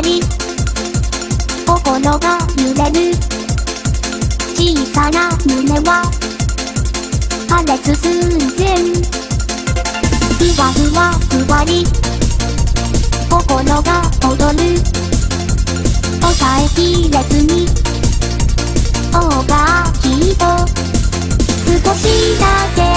り。心が揺れる。小さな胸は。破裂寸前ふわふわふわり。心が踊る。抑えきれずに。オーバーヒート少しだけ。